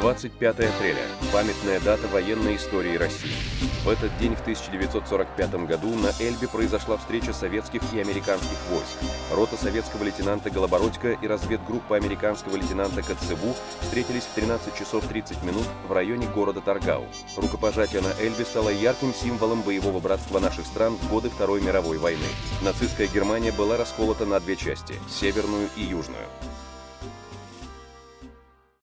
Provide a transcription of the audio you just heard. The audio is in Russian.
25 апреля. Памятная дата военной истории России. В этот день в 1945 году на Эльбе произошла встреча советских и американских войск. Рота советского лейтенанта Голобородько и разведгруппа американского лейтенанта Коцебу встретились в 13 часов 30 минут в районе города Таргау. Рукопожатие на Эльбе стало ярким символом боевого братства наших стран в годы Второй мировой войны. Нацистская Германия была расколота на две части – северную и южную.